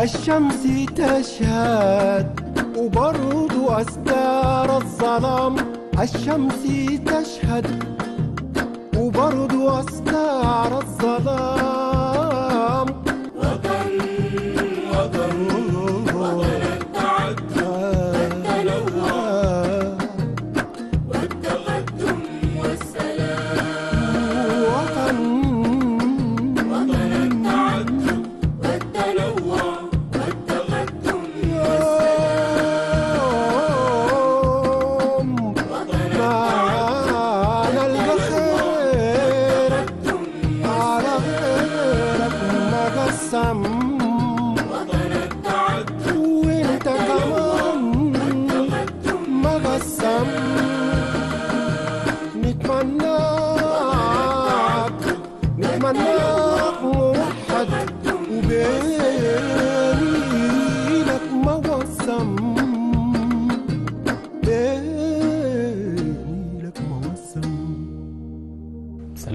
الشمس تشهد وبرضو أستار الظلام. الشمس تشهد وبرضو أستار الظلام.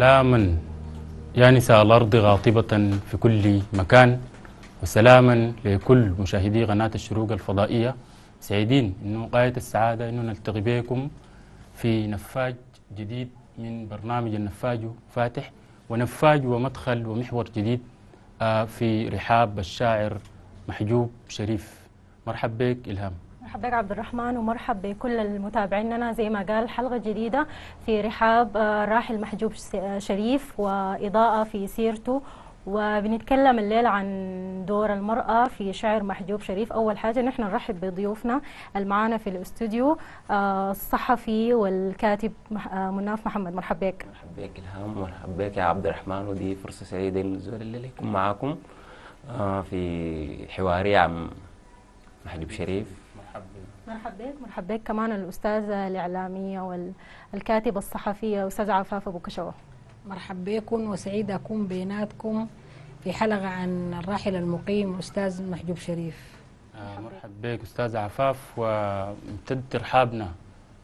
سلاما يا نساء الأرض غاطبة في كل مكان وسلاما لكل مشاهدي قناة الشروق الفضائية. سعيدين إنه غاية السعادة إنه نلتقي بكم في نفاج جديد من برنامج النفاج فاتح ونفاج ومدخل ومحور جديد آه، في رحاب الشاعر محجوب شريف. مرحب بك إلهام. مرحبا بك عبد الرحمن ومرحب بكل المتابعين لنا. زي ما قال حلقة جديدة في رحاب آه، الراحل محجوب س- آه، شريف وإضاءة في سيرته. وبنتكلم الليلة عن دور المرأة في شعر محجوب شريف. أول حاجة نحن نرحب بضيوفنا المعانا في الاستوديو آه، الصحفي والكاتب آه، مناف محمد. مرحبا بك. مرحبا بك إلهام مرحبا بك يا عبد الرحمن. ودي فرصة سعيدة الزول الليلة يكون معاكم آه في حواري عن محجوب شريف. مرحبا بك. مرحبا بك كمان الأستاذة الإعلامية والكاتبة الصحفية أستاذة عفاف أبو كشوة. مرحب بكم وسعيد أكون بيناتكم في حلقة عن الراحل المقيم أستاذ محجوب شريف. آه، مرحب بك أستاذ عفاف وامتد ترحابنا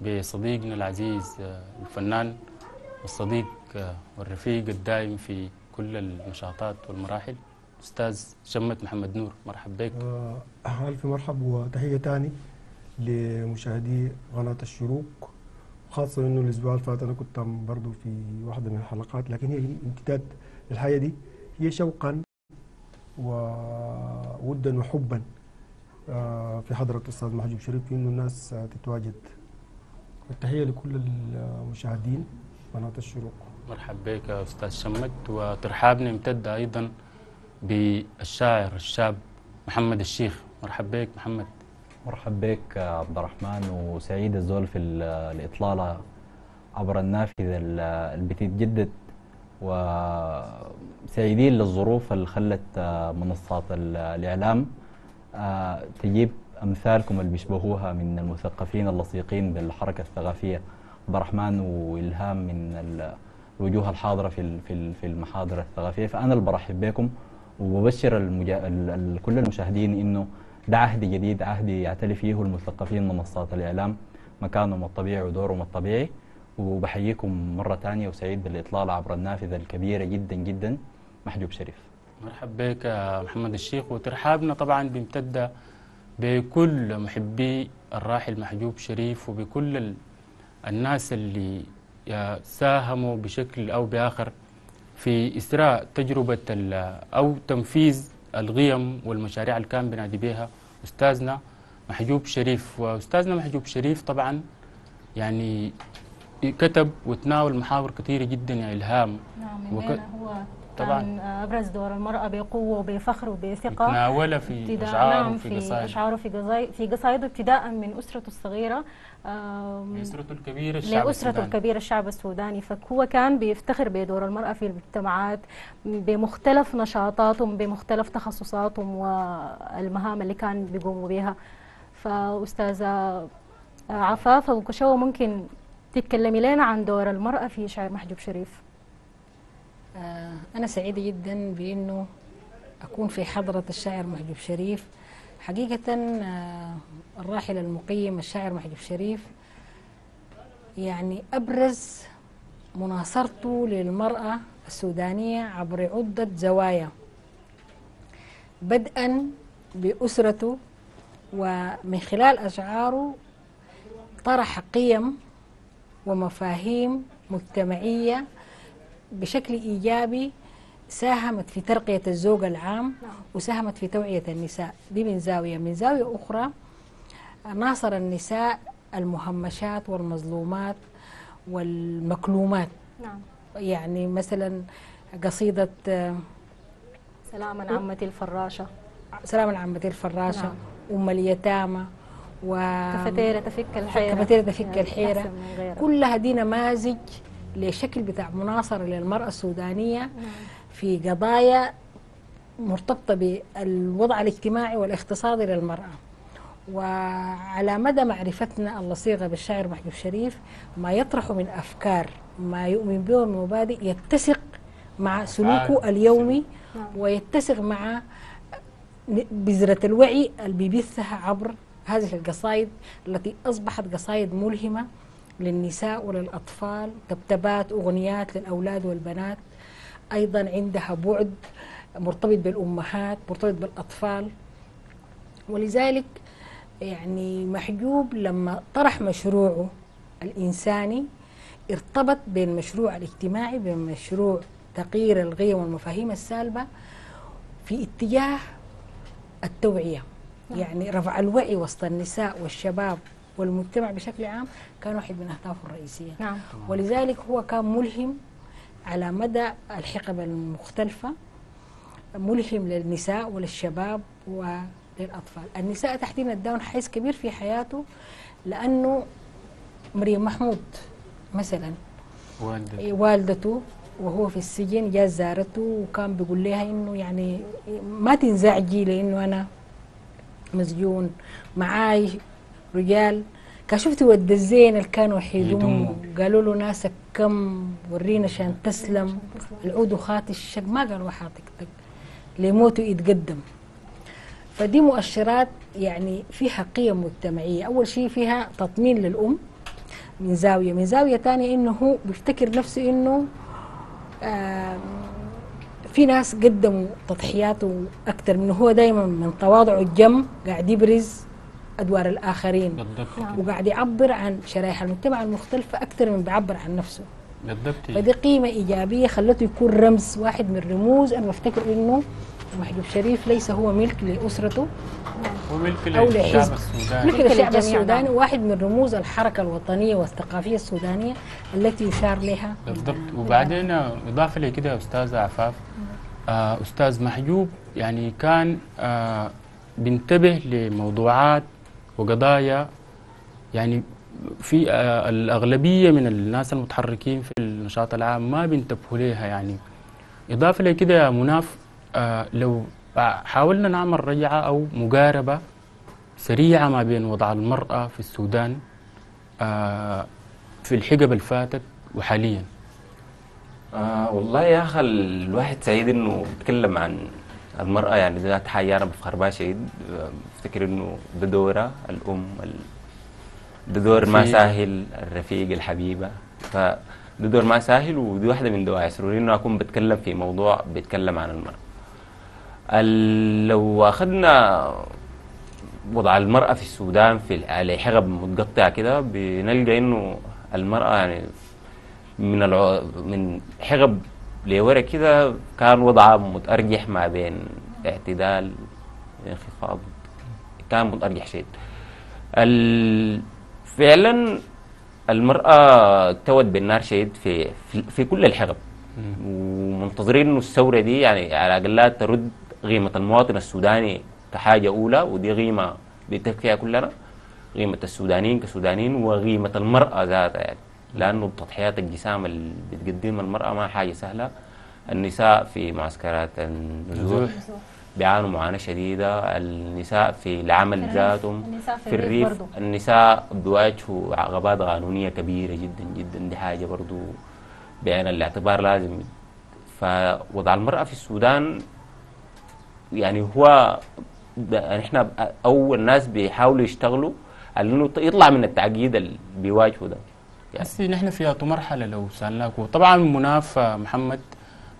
بصديقنا العزيز آه، الفنان والصديق آه، والرفيق الدائم في كل النشاطات والمراحل أستاذ شمت محمد نور. مرحب بك. ألف مرحب وتحية تاني. لمشاهدي قناة الشروق خاصة إنه الأسبوع اللي فات أنا كنت برضو في واحدة من الحلقات لكن هي امتداد للحياة دي. هي شوقا وودا وحبا آه، في حضرة الأستاذ محجوب شريف في إنه الناس تتواجد. التحية لكل المشاهدين قناة الشروق. مرحب بك أستاذ شمت وترحابنا امتد أيضا بالشاعر الشاب محمد الشيخ. مرحب بك محمد. مرحب بك عبد الرحمن وسعيد الزول في ال- الإطلالة عبر النافذة ال- اللي بتتجدد وسعيدين للظروف اللي خلت آه، منصات ال- الإعلام آه، تجيب أمثالكم اللي بيشبهوها من المثقفين اللصيقين بالحركة الثقافية عبد الرحمن وإلهام من ال- الوجوه الحاضرة في في ال- في المحاضر الثقافية فأنا اللي برحب بكم وببشر. كل المشاهدين إنه ده عهد جديد عهد يعتلي فيه المثقفين منصات الإعلام مكانهم الطبيعي ودورهم الطبيعي. وبحييكم مرة ثانية وسعيد بالإطلال عبر النافذة الكبيرة جدا جدا. محجوب شريف. مرحب بك محمد الشيخ وترحابنا طبعا بيمتد بكل محبي الراحل محجوب شريف وبكل ال- الناس اللي ساهموا بشكل أو بآخر في إسراء تجربة أو تنفيذ القيم والمشاريع اللي كان بنادي بها أستاذنا محجوب شريف وأستاذنا محجوب شريف طبعا يعني كتب وتناول محاور كثيرة جدا يا إلهام نعم وك- هو. كان أبرز دور المرأة بقوة وبفخر وبثقة. تناولها في ابتداء أشعاره نعم في قصائد أشعاره في في قصائده ابتداء من أسرته الصغيرة. آم، لأسرته الكبيرة الشعب السوداني. الكبيرة الشعب السوداني. فهو كان بيفتخر بدور المرأة في المجتمعات بمختلف نشاطاتهم بمختلف تخصصاتهم والمهام اللي كان بيقوموا بها فأستاذة عفاف أبو كشوة ممكن تتكلمي لنا عن دور المرأة في شعر محجوب شريف. أنا سعيدة جدا بأنه أكون في حضرة الشاعر محجوب شريف. حقيقة آه، الراحل المقيم الشاعر محجوب شريف يعني أبرز مناصرته للمرأة السودانية عبر عدة زوايا. بدءا بأسرته ومن خلال أشعاره طرح قيم ومفاهيم مجتمعية بشكل إيجابي ساهمت في ترقية الزوج العام وساهمت في توعية النساء. دي من زاوية. من زاوية أخرى ناصر النساء المهمشات والمظلومات والمكلومات. نعم. يعني مثلا قصيدة آه، سلاما عمتي الفراشة. سلام العمتي الفراشة نعم. أم اليتامى و كفتيرة تفك الحيرة. كفتيرة تفك يعني الحيرة. كلها دي نماذج لشكل بتاع مناصرة للمرأة السودانية في قضايا مرتبطة بالوضع الاجتماعي والاقتصادي للمرأة وعلى مدى معرفتنا اللصيغة بالشاعر محجوب شريف ما يطرح من أفكار ما يؤمن به من مبادئ يتسق مع سلوكه اليومي نعم. ويتسق مع بذرة الوعي اللي بيبثها عبر هذه القصائد التي أصبحت قصائد ملهمة للنساء وللأطفال تبتبات أغنيات للأولاد والبنات. أيضا عندها بعد مرتبط بالأمهات مرتبط بالأطفال. ولذلك يعني محجوب لما طرح مشروعه الإنساني ارتبط بين المشروع الاجتماعي بين مشروع تغيير القيم والمفاهيم السالبة في اتجاه التوعية. يعني رفع الوعي وسط النساء والشباب. والمجتمع بشكل عام كان واحد من أهدافه الرئيسية. نعم. ولذلك هو كان ملهم على مدى الحقب المختلفة ملهم للنساء وللشباب وللأطفال. النساء تحديدا اداهم حيز كبير في حياته لأنه مريم محمود مثلا. والدتي والدته وهو في السجن جاء زارته وكان بيقول لها إنه يعني ما تنزعجي لأنه أنا مسجون معاي رجال. كان شفتي ود الزين اللي كانوا يحيدوهم يدموا. قالوا له ناسك كم ورينا عشان تسلم. العود خات الشق ما قالوا حاطك لموته يتقدم. فدي مؤشرات يعني فيها قيم مجتمعية. أول شيء فيها تطمين للأم من زاوية. من زاوية تانية إنه هو بيفتكر نفسه إنه في ناس قدموا تضحياته أكثر منه هو دايما من تواضعه الجم قاعد يبرز. أدوار الآخرين. بالضبط وقاعد يعبر عن شرائح المجتمع المختلفة أكثر من بيعبر عن نفسه. بالضبط فدي قيمة إيجابية خلته يكون رمز واحد من الرموز أنا بفتكر إنه محجوب شريف ليس هو ملك لأسرته وملك أو للشعب لحزب. السوداني. ملك للشعب للجميع، السوداني نعم. واحد من رموز الحركة الوطنية والثقافية السودانية التي يشار لها. بالضبط. وبعدين إضافة لكده يا أستاذ عفاف. آه أستاذ محجوب يعني كان آه بينتبه لموضوعات وقضايا يعني في آه الأغلبية من الناس المتحركين في النشاط العام ما بينتبهوا لها يعني. إضافة لكده يا مناف آه لو حاولنا نعمل رجعة أو مقاربة سريعة ما بين وضع المرأة في السودان آه في الحقب الفاتت وحاليا. آه والله يا أخي الواحد سعيد إنه بيتكلم عن المرأة يعني ذات حاجة أنا بفخر بها شديد بفتكر إنه ده دورها الأم ال... ده دور ما الرفيق. سهل الرفيق الحبيبة. فده دور ما سهل ودي واحدة من دواعي. سروري إنه أكون بتكلم في موضوع بيتكلم عن المرأة. ال... لو أخذنا وضع المرأة في السودان في على حقب متقطعة كده بنلقى إنه المرأة يعني من الع... من حقب لورا كده كان وضعها متأرجح ما بين اعتدال انخفاض. كان متأرجح ال... فعلا المرأة توت بالنار شديد في في, في كل الحقب. ومنتظرين إنه الثورة دي يعني على الأقل ترد قيمة المواطن السوداني كحاجة أولى ودي قيمة فيها كلنا. قيمة السودانيين كسودانيين وقيمة المرأة ذاتها يعني. لأنه التضحيات الجسام اللي بتقدمها المرأة ما حاجة سهلة. النساء في معسكرات النزوح. بيعانوا معاناة شديدة. النساء في العمل ذاتهم النساء في في الريف برضو. النساء بيواجهوا عقبات قانونية كبيرة جدا جدا. دي حاجة برضو بعين الاعتبار لازم. فوضع المرأة في السودان يعني هو ده- إحنا أول ناس بيحاولوا يشتغلوا إنه يطلع من التعقيد اللي بيواجهه ده. يعني هسي نحن في مرحلة لو سألناك وطبعا مناف محمد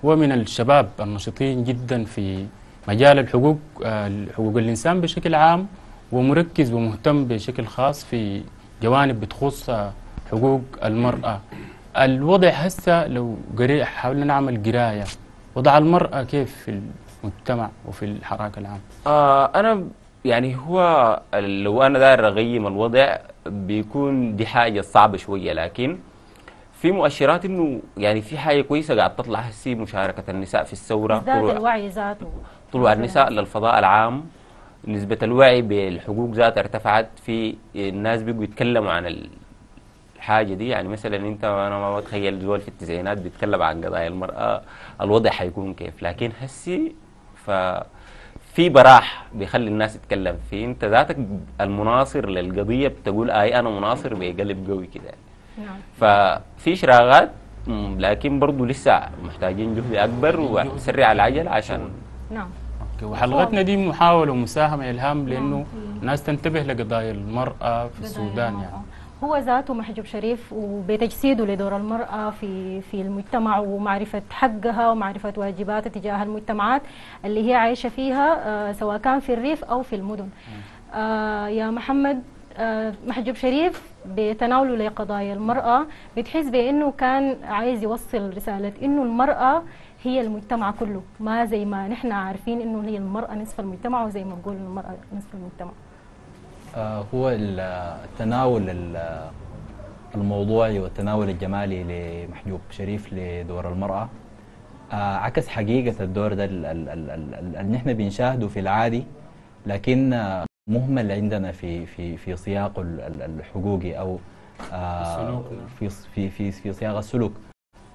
هو من الشباب النشيطين جدا في مجال الحقوق حقوق الإنسان بشكل عام ومركز ومهتم بشكل خاص في جوانب بتخص حقوق المرأة. الوضع هسه لو قري حاولنا نعمل قراية. وضع المرأة كيف في المجتمع وفي الحراك العام؟ آه أنا يعني هو لو أنا داير أغيم الوضع بيكون دي حاجة صعبة شوية لكن في مؤشرات إنه يعني في حاجة كويسة قاعد تطلع هسي مشاركة النساء في الثورة. ذات طلوع- الوعي ذاته. طلوع النساء للفضاء العام نسبة الوعي بالحقوق ذاتها ارتفعت في الناس بيقوا يتكلموا عن الحاجة دي. يعني مثلا أنت أنا ما بتخيل زول في التسعينات بيتكلم عن قضايا المرأة الوضع حيكون كيف. لكن هسي ف في براح بيخلي الناس تتكلم في أنت ذاتك المناصر للقضية بتقول آي أنا مناصر بقلب قوي كده. نعم. ففي اشراقات مم، لكن برضو لسه محتاجين جهد أكبر وسرع العجلة عشان نعم. وحلقتنا دي محاولة ومساهمة إلهام لأنه الناس تنتبه لقضايا المرأة في السودان يعني. هو ذاته محجوب شريف وبتجسيده لدور المرأة في في المجتمع ومعرفة حقها ومعرفة واجباتها تجاه المجتمعات اللي هي عايشة فيها آه، سواء كان في الريف أو في المدن. آه، يا محمد آه، محجوب شريف بتناوله لقضايا المرأة بتحس بأنه كان عايز يوصل رسالة أنه المرأة هي المجتمع كله. ما زي ما نحن عارفين أنه هي المرأة نصف المجتمع وزي ما نقول المرأة نصف المجتمع. آه، هو ال- التناول ال- الموضوعي والتناول الجمالي لمحجوب شريف لدور المرأة. آه، عكس حقيقة الدور ده ال- ال- ال- ال- ال- اللي نحن بنشاهده في العادي لكن مهمل عندنا في في في سياقه ال- ال- الحقوقي أو آه، السلوك. في في في في سياق السلوك.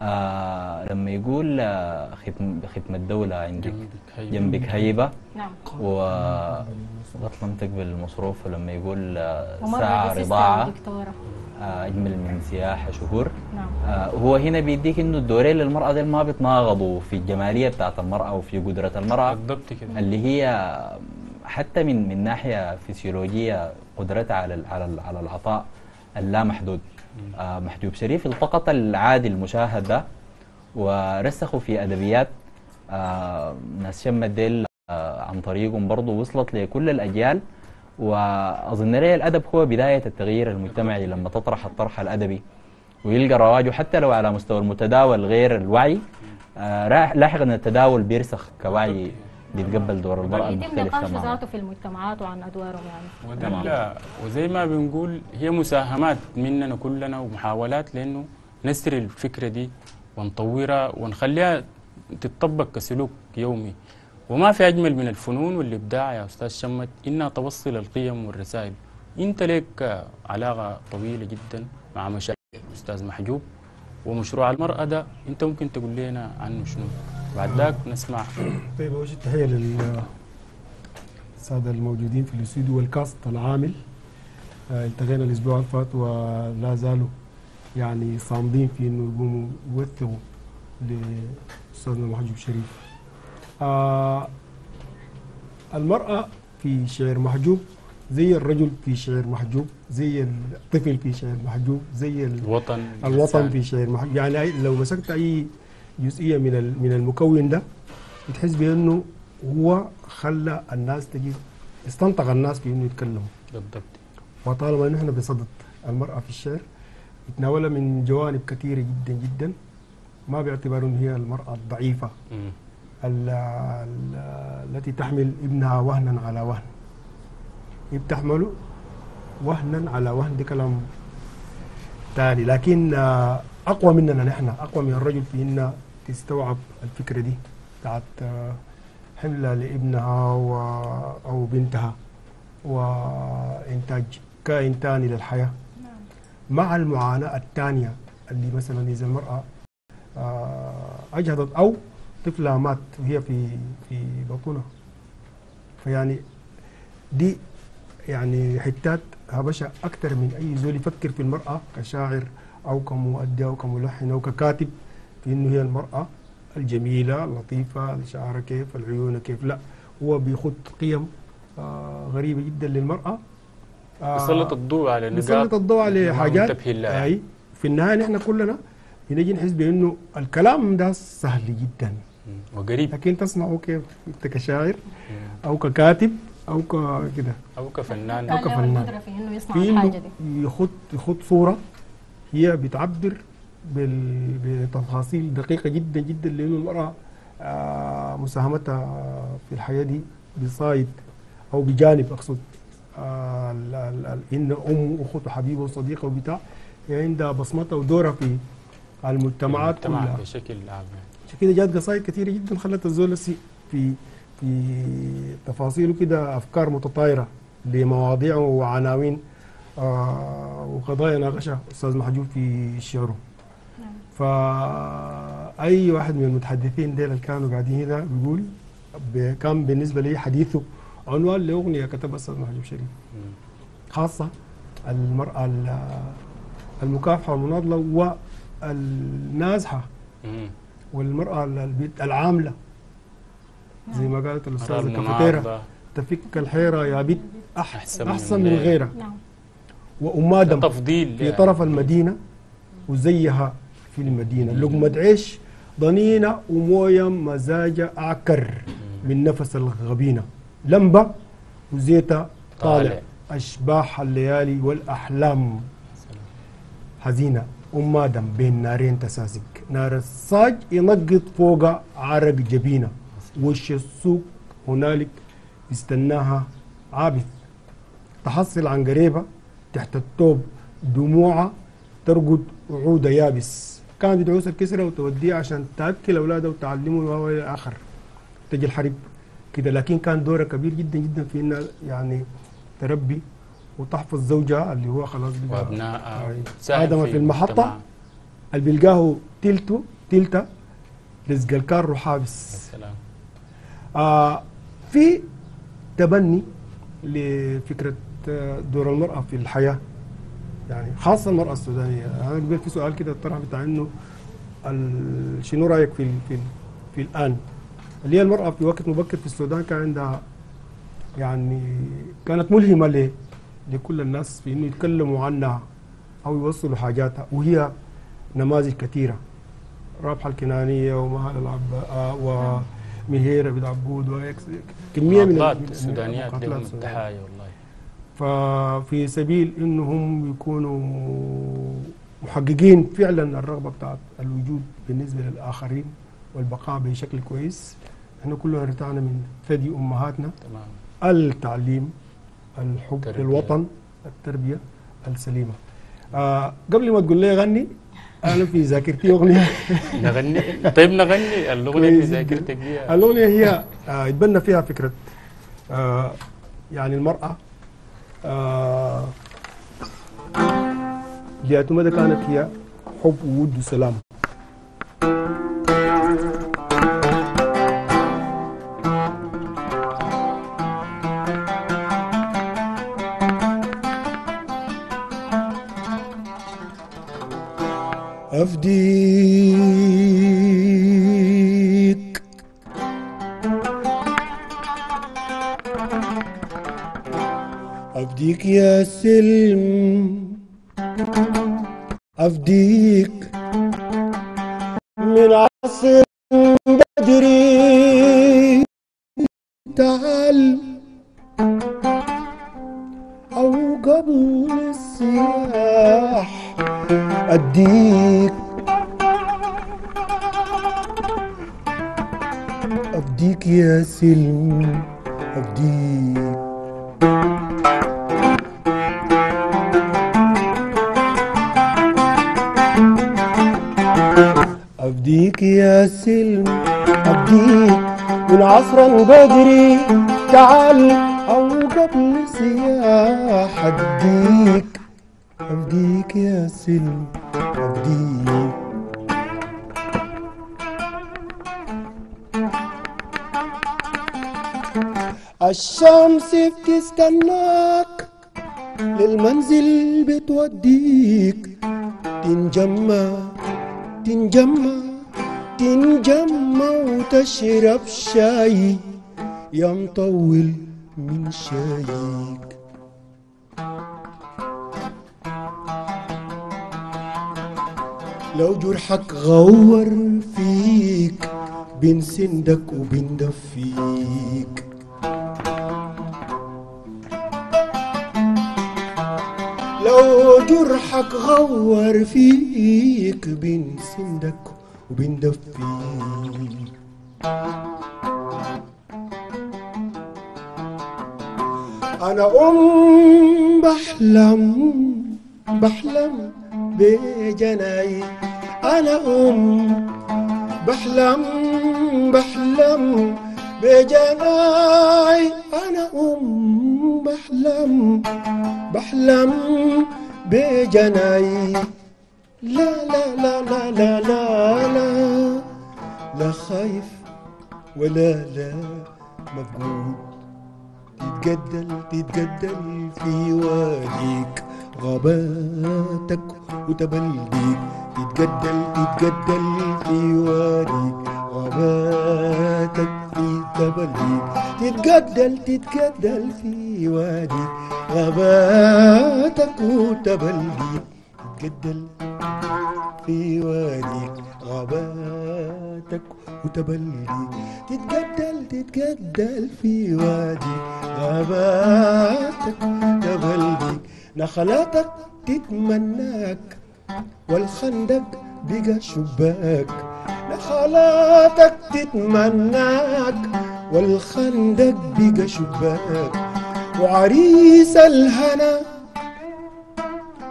آه، لما يقول آه، ختم ختم الدولة عندك جنبك هي جنبك هيبة. نعم. وبطلة تقبل المصروف ولما يقول آه، ساعة رضاعة. آه، أجمل من سياحة شهور. نعم. آه، هو هنا بيديك إنه الدورين للمرأة دي ما بيتناقضوا في الجمالية بتاعت المرأة وفي قدرة المرأة. بالضبط كده. اللي هي حتى من من ناحية فسيولوجية قدرتها على على على العطاء اللامحدود. محجوب شريف التقط العادي المشاهد ده ورسخوا في أدبيات آه، ناس شم الديل آه، عن طريقهم برضه وصلت لكل الأجيال. وأظن لي الأدب هو بداية التغيير المجتمعي لما تطرح الطرح الأدبي ويلقى رواجه حتى لو على مستوى المتداول غير الوعي. آه، لاحقا التداول بيرسخ كوعي. بيتقبل دور المرأة يتم المختلف نقاش ذاته في المجتمعات وعن أدوارهم يعني. وده وزي ما بنقول هي مساهمات مننا كلنا ومحاولات لأنه نسري الفكرة دي ونطورها ونخليها تتطبق كسلوك يومي. وما في أجمل من الفنون والإبداع يا أستاذ شمت إنها توصل القيم والرسائل. أنت لك علاقة طويلة جدا مع مشايخ أستاذ محجوب ومشروع المرأة ده أنت ممكن تقول لنا عنه شنو؟ بعد ذاك نسمع طيب أول شيء تحية للسادة الموجودين في الاستوديو والكاست العامل آه، التقينا الأسبوع اللي فات ولا زالوا يعني صامدين في إنه يقوموا يوثقوا لأستاذنا محجوب شريف. آه المرأة في شعر محجوب زي الرجل في شعر محجوب زي الطفل في شعر محجوب زي ال... الوطن الوطن. في شعر محجوب يعني لو مسكت أي جزئية من من المكون ده بتحس بأنه هو خلى الناس تجي استنطق الناس في إنه يتكلموا. بالضبط. وطالما نحن بصدد المرأة في الشعر يتناولها من جوانب كثيرة جدا جدا ما باعتبار إنه هي المرأة الضعيفة التي تحمل ابنها وهنا على وهن هي بتحمله وهنا على وهن دي كلام تالي لكن آه، أقوى مننا نحن أقوى من الرجل في انها تستوعب الفكرة دي بتاعت آه، حملها لابنها و- أو بنتها وإنتاج كائن ثاني للحياه مع المعاناة الثانية اللي مثلا إذا المرأة آه، أجهضت أو طفلها مات وهي في في بطنها. فيعني دي يعني حتات هبشة أكثر من أي زول يفكر في المرأة كشاعر أو كمؤدي أو كملحن أو ككاتب. في إنه هي المرأة الجميلة اللطيفة الشعر كيف العيون كيف. لا هو بيخط قيم آه غريبة جدا للمرأة. آه بيسلط الضوء على نقاط بيسلط الضوء على حاجات. أي في النهاية نحن كلنا بنجي نحس بإنه الكلام ده سهل جدا. وقريب لكن تصنعه كيف؟ أنت كشاعر أو ككاتب أو ك- كده. أو كفنان. له كفنان. في إنه يصنع إنه دي. يخط يخط صورة هي بتعبر بتفاصيل دقيقة جدا جدا لأنه المرأة آه، مساهمتها في الحياة دي بصايد أو بجانب أقصد آه، إن أم واخت وحبيبه وصديقة وبتاع هي عندها بصمتها ودورها في المجتمعات المجتمع كلها. بشكل عام. عشان كده جات قصايد كثيرة جدا خلت الزول في في تفاصيله كده أفكار متطايرة لمواضيع وعناوين آه وقضايا ناقشها أستاذ محجوب في شعره. فأي واحد من المتحدثين ديل اللي كانوا قاعدين هنا بيقول كان بالنسبة لي حديثه عنوان لأغنية كتبها أستاذ محجوب شريف. خاصة المرأة ال- المكافحة والمناضلة والنازحة مم. والمرأة ال- البيت العاملة زي ما قالت الكافيتيرا مناضلة. تفك الحيرة يا بيت أح- أحسن أحسن, من من غيرها. نعم وأمادم تفضيل في يعني. طرف المدينة وزيها في المدينة. لقمة عيش ضنينة وموية مزاجة أعكر من نفس الغبينة. لمبة وزيتها طالع. أشباح الليالي والأحلام. حزينة أم آدم بين نارين تساسق نار الصاج ينقط فوق عرق جبينة. وش السوق هنالك يستناها عابث. تحصل عن قريبة تحت التوب دموعها ترقد عود يابس. كانت بتعوز الكسرة وتوديها عشان تأكل أولادها وتعلمهم وهو إلى آخر. تجي الحرب كده. لكن كان دورها كبير جدا جدا في إنها يعني تربي وتحفظ زوجها اللي هو خلاص وابنائها. ساهم آدم في المحطة. اللي بيلقاه تلتو تلتا رزق الكار حابس السلام آه في تبني لفكرة آه، دور المرأة في الحياة. يعني خاصة المرأة السودانية. أنا قبل في سؤال كده طرح بتاع إنه ال- شنو رأيك في ال في ال في الآن؟ اللي هي المرأة في وقت مبكر في السودان كان عندها يعني كانت ملهمة ل- لكل الناس في إنه يتكلموا عنها أو يوصلوا حاجاتها وهي نماذج كثيرة. رابحة الكنانية ومهال العباء ومهيرة بن عبود كمية من مقاتلات ال- من السودانيات المقاتلات لهم السودانية. التحايا والله ففي سبيل إنهم يكونوا محققين فعلا الرغبة بتاعت الوجود بالنسبة للآخرين والبقاء بشكل كويس. إحنا كلنا ارتعنا من ثدي أمهاتنا. تمام. التعليم الحب التربية. للوطن التربية السليمة. آه قبل ما تقول لي غني أنا في ذاكرتي أغنية. نغني؟ طيب نغني. الأغنية جداً. ذاكرتك الأغنية هي آه يتبنى فيها فكرة. آه يعني المرأة آه. لأتو مدى كانت هي حب وود وسلام. أفديك أفديك يا سلم أفديك من عصر بدري. تعال أو قبل السياح أديك. أفديك يا سلم. من عصر بدري تعال أو قبل سياح أديك أفديك يا سلم أفديك الشمس بتستناك للمنزل بتوديك. تنجمع تنجمع تنجمع وتشرب شاي يا مطول من شايك. لو جرحك غور فيك بنسندك وبندفيك لو جرحك غور فيك بنسندك وبندفيك أنا أم بحلم بحلم بجناي. أنا أم بحلم بحلم بجناي. أنا أم بحلم بحلم بجناي. لا لا لا لا لا لا لا. لا خايف ولا لا مفقود تتجدل تتجدل في واديك غاباتك وتبلديك. تتجدل تتجدل في واديك غاباتك في تتجدل تتجدل في واديك غاباتك وتبلديك. تتجدل في واديك غاباتك وتبلديك تتجدل تتجدل في واديك غاباتك تبلديك نخلاتك تتمناك والخندق بقى شباك. نخلاتك تتمناك والخندق بقى شباك. وعريس الهنا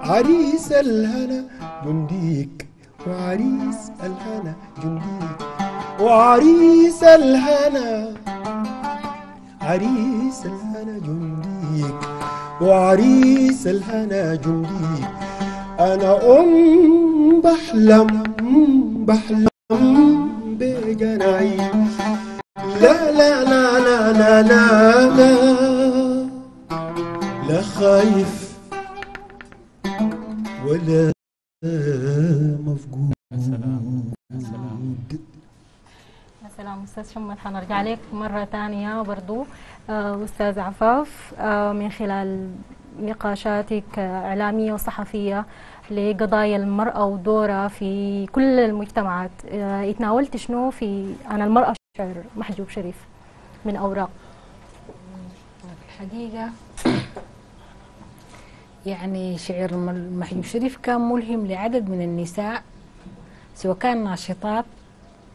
عريس الهنا جنديك. وعريس الهنا جنديك. وعريس الهنا عريس الهنا جنديك. وعريس الهنا جنديك. أنا أم بحلم بحلم بجناي. لا لا لا لا لا لا لا, لا خايف. ولا مفقود سلام أستاذ شمال حنرجع لك مرة ثانية برضو. آه، أستاذ عفاف آه، من خلال نقاشاتك آه، إعلامية وصحفية لقضايا المرأة ودورها في كل المجتمعات. آه، اتناولت شنو في عن المرأة شعر محجوب شريف من أوراق؟ الحقيقة يعني شعر محجوب شريف كان ملهم لعدد من النساء سواء كان ناشطات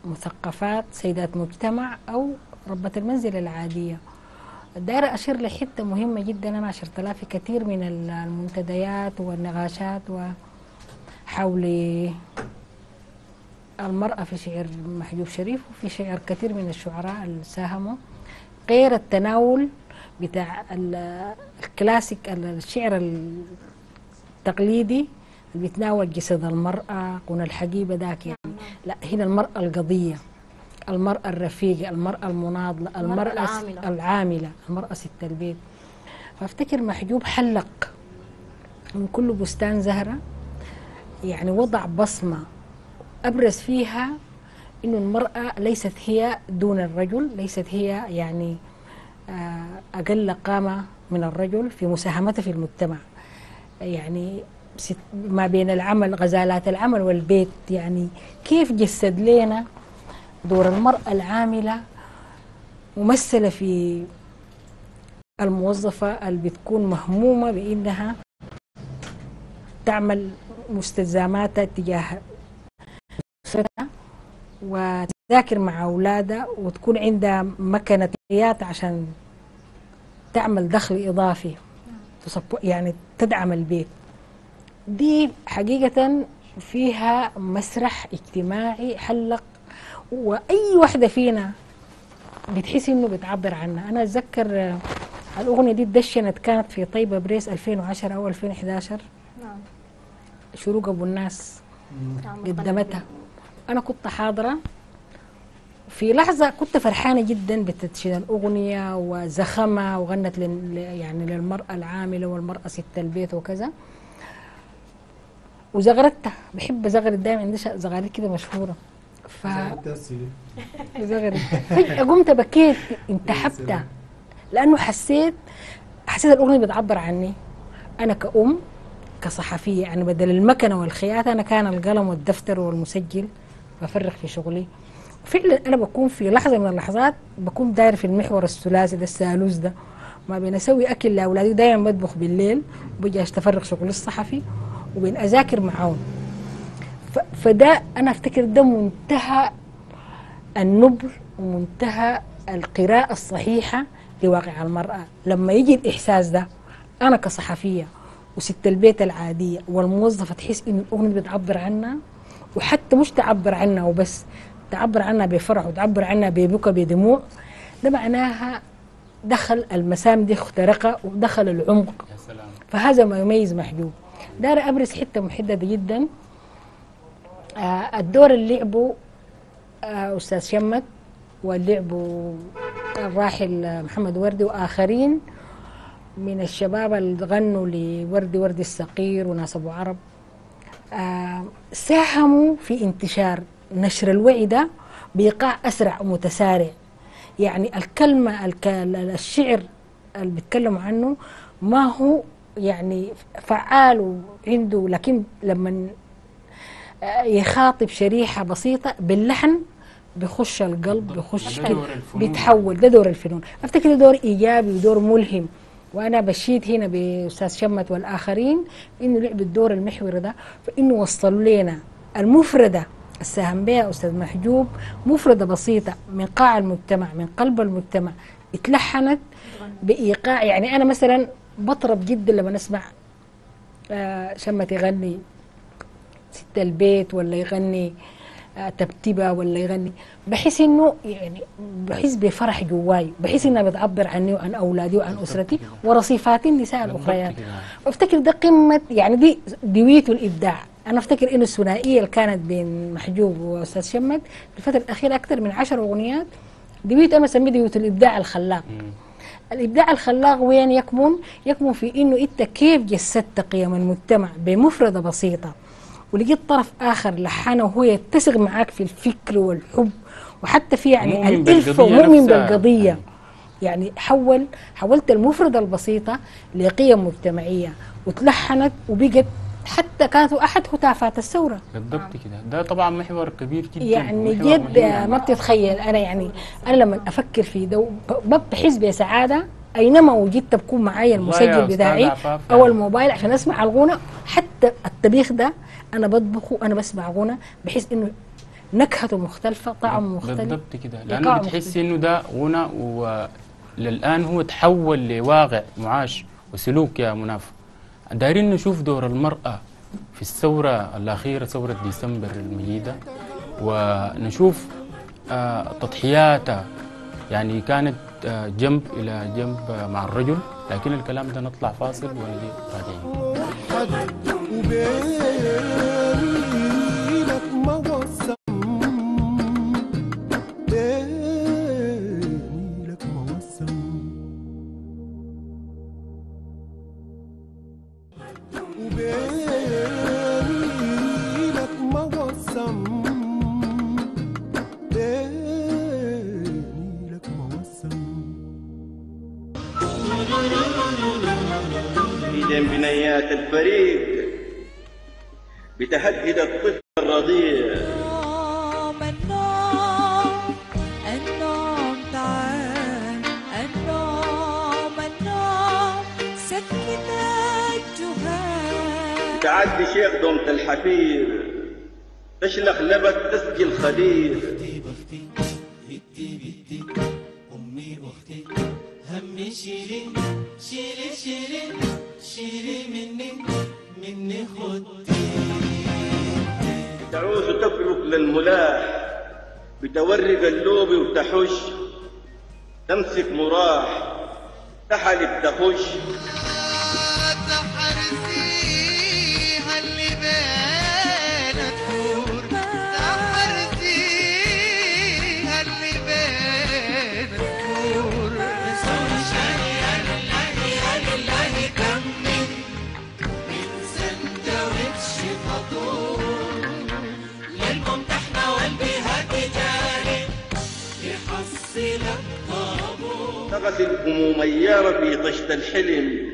مثقفات سيدات مجتمع أو ربة المنزل العادية. دايرة أشير لحتة مهمة جدا أنا أشرت لها في كثير من ال- المنتديات والنقاشات وحول المرأة في شعر محجوب شريف وفي شعر كثير من الشعراء اللي ساهموا. غير التناول بتاع ال- الكلاسيك ال- الشعر التقليدي اللي بيتناول جسد المرأة قنا الحقيبة ذاك يعني. لا هنا المرأة القضية المرأة الرفيقة المرأة المناضلة المرأة العاملة. العاملة المرأة ست البيت. فافتكر محجوب حلق من كل بستان زهرة. يعني وضع بصمة أبرز فيها إنه المرأة ليست هي دون الرجل ليست هي يعني أقل قامة من الرجل في مساهمته في المجتمع. يعني ما بين العمل غزالات العمل والبيت يعني كيف جسد لنا دور المرأة العاملة ممثلة في الموظفة اللي بتكون مهمومة بإنها تعمل مستلزماتها تجاه أسرتها وتذاكر مع أولادها وتكون عندها مكنة قيادة عشان تعمل دخل إضافي. يعني تدعم البيت. دي حقيقة فيها مسرح اجتماعي حلق وأي واحدة فينا بتحس إنه بتعبر عنها. أنا أتذكر الأغنية دي اتدشنت كانت في طيبة بريس 2010 أو 2011 نعم. شروق أبو الناس نعم قدمتها. أنا كنت حاضرة في لحظة كنت فرحانة جدا بتدشين الأغنية وزخمة وغنت لل يعني للمرأة العاملة والمرأة ست البيت وكذا. وزغرتها. بحب زغرت دايما عندي زغاريت كده مشهورة. ف زغرت فجأة قمت بكيت انتحبت. لأنه حسيت حسيت الأغنية بتعبر عني. أنا كأم كصحفية يعني بدل المكنة والخياطة أنا كان القلم والدفتر والمسجل. بفرغ في شغلي. فعلا أنا بكون في لحظة من اللحظات بكون داير في المحور الثلاثي ده الثالوث ده. ما بين أسوي أكل لأولادي دايما بطبخ بالليل وبجي أستفرغ شغل الصحفي وبين أذاكر معاهم. فده أنا أفتكر ده منتهى النبل ومنتهى القراءة الصحيحة لواقع المرأة. لما يجي الإحساس ده أنا كصحفية وست البيت العادية والموظفة تحس إن الأغنية بتعبر عنها وحتى مش تعبر عنها وبس. تعبر عنها بفرح وتعبر عنها ببكى بدموع ده معناها دخل المسام دي اخترقها ودخل العمق. يا سلام. فهذا ما يميز محجوب. دار أبرز حتة محددة جدا. آه الدور اللي لعبه آه أستاذ شمت واللي لعبه الراحل آه، محمد وردي وآخرين من الشباب اللي غنوا لوردي وردي الصقير وناس أبو عرب. آه ساهموا في انتشار نشر الوعي ده بايقاع أسرع ومتسارع. يعني الكلمة الك... الشعر اللي بيتكلموا عنه ما هو يعني فعال وعنده لكن لما يخاطب شريحة بسيطة باللحن بيخش القلب بيخش ده كده. بيتحول ده دور الفنون. أفتكر دور إيجابي ودور ملهم. وأنا بشيد هنا بأستاذ شمت والآخرين إنه لعبوا الدور المحوري ده فإنه وصلوا لنا المفردة. الساهم بها أستاذ محجوب. مفردة بسيطة من قاع المجتمع من قلب المجتمع. اتلحنت بإيقاع يعني أنا مثلا بطرب جدا لما اسمع آه، شمت يغني ست البيت ولا يغني آه، تبتبة ولا يغني. بحس إنه يعني بحس بفرح جواي بحس إنها بتعبر عني وعن أولادي وعن أسرتي ورصيفات النساء الأخريات. وافتكر ده قمة يعني دي دويت الإبداع. أنا أفتكر إنه الثنائية اللي كانت بين محجوب وأستاذ شمت في الفترة الأخيرة أكثر من عشر أغنيات. دويت أنا بسميه دويت الإبداع الخلاق. الإبداع الخلاق وين يكمن؟ يكمن في إنه أنت كيف جسدت قيم المجتمع بمفردة بسيطة ولقيت طرف آخر لحنه وهو يتسق معاك في الفكر والحب وحتى في يعني الالفه ومؤمن. بالقضية. يعني حول حولت المفردة البسيطة لقيم مجتمعية وتلحنت وبقت حتى كانت أحد هتافات الثورة بالضبط كده ده طبعا محور كبير جدا يعني جد مهم. ما بتتخيل أنا يعني أنا لما أفكر في ده بحس بسعادة أينما وجدت بكون معايا المسجل بتاعي يعني. الموبايل عشان أسمع الغنى حتى الطبيخ ده أنا بطبخه أنا بسمع غنى بحيث إنه نكهته مختلفة طعمه مختلف بالضبط كده لأنه. بتحس إنه ده غنى وللان هو تحول لواقع معاش وسلوك يا مناف دايرين نشوف دور المرأة في الثورة الأخيرة ثورة ديسمبر المجيدة ونشوف آه، تضحياتها. يعني كانت آه، جنب إلى جنب مع الرجل لكن الكلام ده نطلع فاصل ونجي راجعين جنب بنيات الفريق بتهدد الطفل الرضيع. تعدي شيخ دومة الحفير تشلخ لبك تسقي الخدير تعوز تفرق للملاح بتورق اللوب وتحش تمسك مراح تحلب تخش. طابور تغسل هموم أيام في طشت الحلم.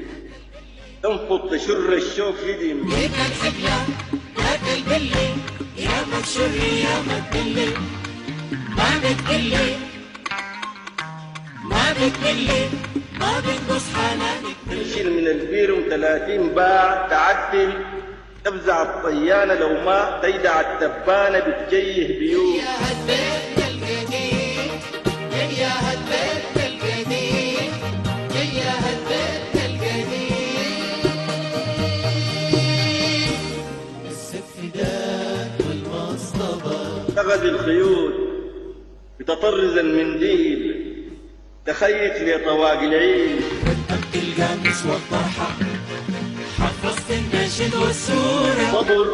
تنفض تشر الشوك هدم ليك الحبلة لك البلي يا ما تشري يا ما تبلي ما بتقلي ما بتقلي ما بنقص حنانك تشيل من البير 30 باع تعدل. تفزع الطيانة لو ما تيدع التبانة بتجيه بيوت. الخيوط بتطرز المنديل تخيط لطواق العيد رتبت القاموس والطرحة حفظت النشيد والسورة. صبر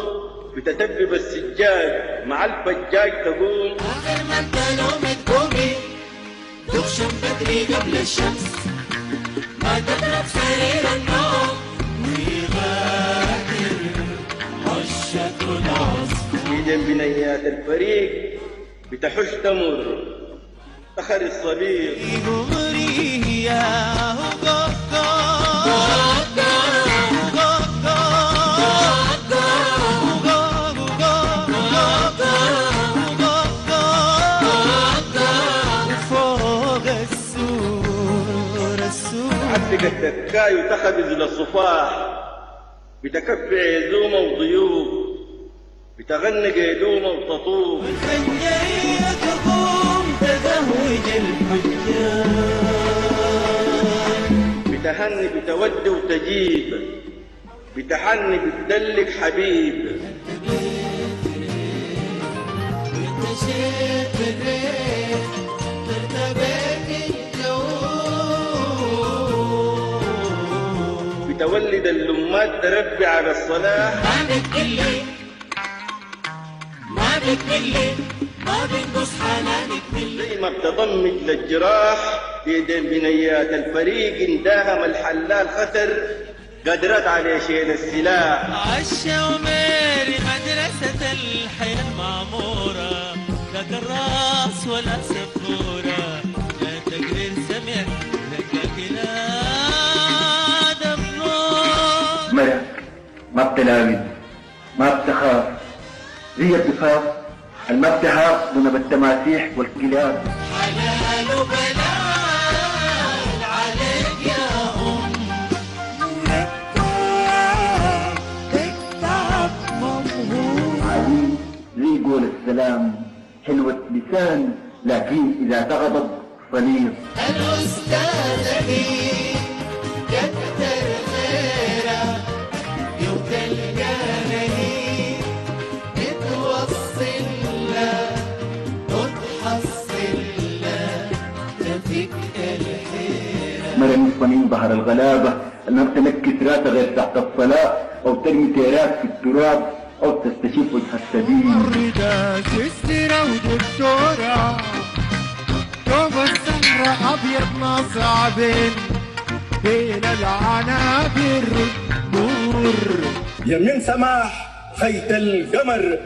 بتتبب السجاد مع الفجاج تقوم. آخر ما انت نوم تقومي تخشم بدري قبل الشمس. ما تضرب سرير النوم. وتحديدا بنيات الفريق بتحش تمر فخر الصبيب مغريه يا عتق التكاي وتخبز للصفاح بتكفي عزومة وضيوف. بتغني قيدومه وتطوم والحجية تقوم تزهوج الحجاج بتهني بتودي وتجيب. بتحني بتدلك حبيب. بتولد الأمات تربي على الصلاح. ما بتقلي ما بنقص حنانك زي ما بتضمك للجراح بيدين بنيات الفريق انداهم الحلال خطر. قدرت عليه شيل السلاح. عالشوميري مدرسة الحياة المعمورة. لا كراس ولا سفورة. لا تقرير سمع لك كلاد النور مرق ما بتلاوي ما بتخاف. هي الضفاف الما بتهاب ذنب التماسيح والكلاب. حلال وبلال عليك يا أم تكتب ممهور عزيز زي يقول السلام حلوة لسان لكن إذا تغضب صليب الأستاذة دي مرة نصف من ظهر الغلابة النار تنكس راسها غير تحت الصلاة أو ترمي تيرات في التراب أو تستشف وجه السبيل. سسترة ودكتورة. دوب السمرة أبيض صعبين بين العنابر نور. يمين سماح خيط القمر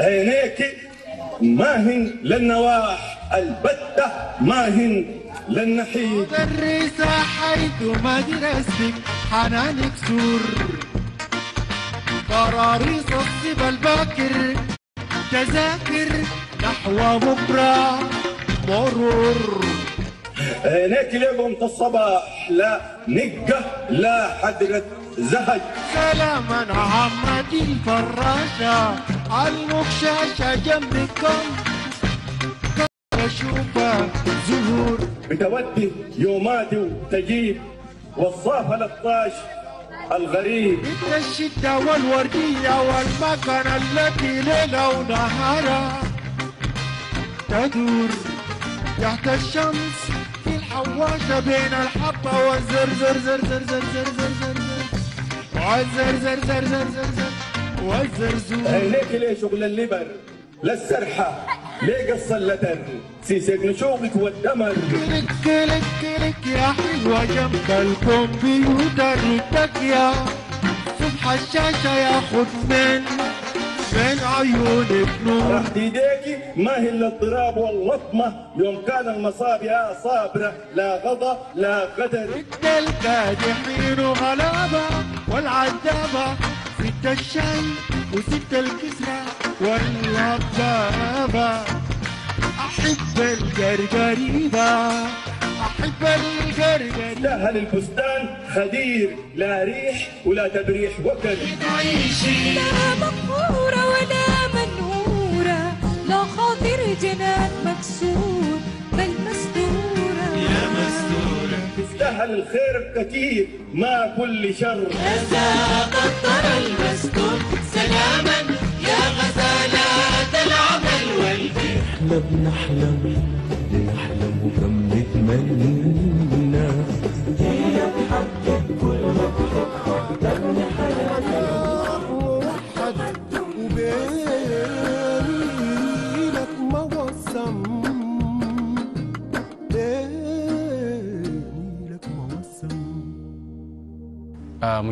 عينيك ماهن للنواح البتة ماهن للنحيب مدرسة حيث مدرستك حنانك سور. قراريص الصبا الباكر تذاكر نحو بكرة مرور. عينيك لقمة الصباح لا نقة لا حدرة زهج. سلاما عمتي الفراشة المخشاشة جنبكم. أشوفها زهور بتودي يوماتي وتجيب وصافة للطاش الغريب مثل الشدة والوردية والمكنة التي ليلة ونهارا تدور تحت الشمس في الحواشة بين الحبة والزر زر زر زر زر زر زر زر زر والزر زر زر زر زر زر والزرزور عينيك ليه شغل اللبر للسرحة ليه قص اللتر سيسك نشوفك والدمر. كلك كلك كلك يا حلوة جنب الكمبيوتر التكية صبح الشاشة ياخد من من عيونك نور راحت إيديكي ما هي إلا الضراب واللطمة. يوم كان المصاب يا صابرة لا غضب لا قدر. ست الكادحين غلابة والعذابة. ست الشاي وست الكسرة واللبابة أحب القرقريبة أحب القرقريبة سهل البستان خدير؟ لا ريح ولا تبريح وكل. تعيشي لا مقهورة ولا منهورة. لا خاطر جنان مكسور. تستاهل الخير كتير ما كل شر. هذا قطر المستور سلاما يا غزالات العمل والبر إحنا بنحلم بنحلم وكم نتمنى.